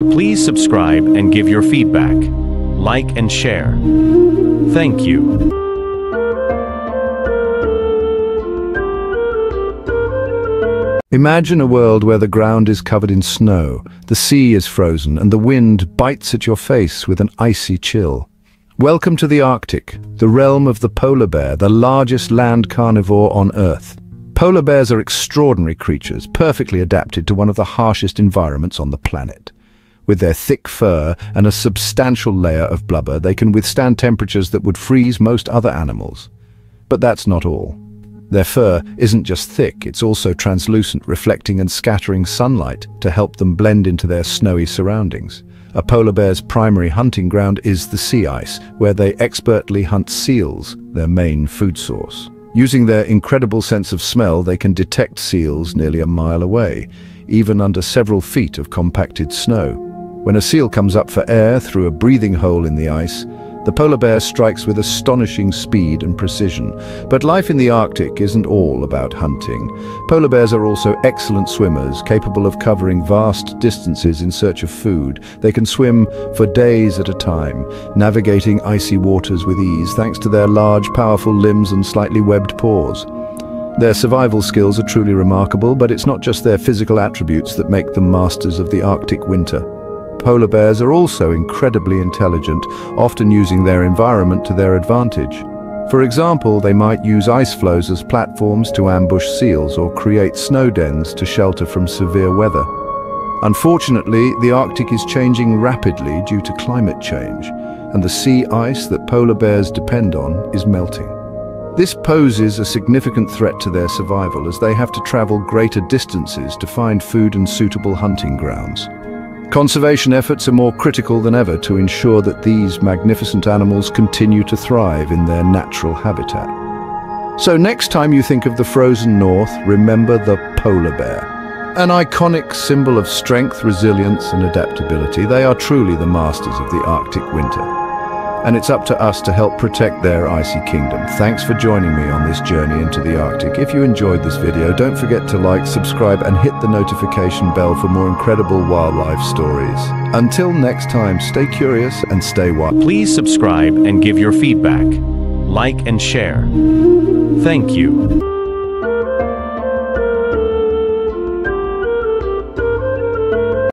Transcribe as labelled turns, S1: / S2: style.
S1: Please subscribe and give your feedback. Like and share. Thank you.
S2: Imagine a world where the ground is covered in snow, the sea is frozen, and the wind bites at your face with an icy chill. Welcome to the Arctic, the realm of the polar bear, the largest land carnivore on Earth. Polar bears are extraordinary creatures, perfectly adapted to one of the harshest environments on the planet. With their thick fur and a substantial layer of blubber, they can withstand temperatures that would freeze most other animals. But that's not all. Their fur isn't just thick, it's also translucent, reflecting and scattering sunlight to help them blend into their snowy surroundings. A polar bear's primary hunting ground is the sea ice, where they expertly hunt seals, their main food source. Using their incredible sense of smell, they can detect seals nearly a mile away, even under several feet of compacted snow. When a seal comes up for air through a breathing hole in the ice, the polar bear strikes with astonishing speed and precision. But life in the Arctic isn't all about hunting. Polar bears are also excellent swimmers, capable of covering vast distances in search of food. They can swim for days at a time, navigating icy waters with ease thanks to their large, powerful limbs and slightly webbed paws. Their survival skills are truly remarkable, but it's not just their physical attributes that make them masters of the Arctic winter. Polar bears are also incredibly intelligent, often using their environment to their advantage. For example, they might use ice floes as platforms to ambush seals or create snow dens to shelter from severe weather. Unfortunately, the Arctic is changing rapidly due to climate change, and the sea ice that polar bears depend on is melting. This poses a significant threat to their survival as they have to travel greater distances to find food and suitable hunting grounds. Conservation efforts are more critical than ever to ensure that these magnificent animals continue to thrive in their natural habitat. So next time you think of the frozen north, remember the polar bear. An iconic symbol of strength, resilience and adaptability, they are truly the masters of the Arctic winter and it's up to us to help protect their icy kingdom. Thanks for joining me on this journey into the Arctic. If you enjoyed this video, don't forget to like, subscribe and hit the notification bell for more incredible wildlife stories. Until next time, stay curious and stay wild.
S1: Please subscribe and give your feedback. Like and share. Thank you.